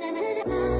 da da da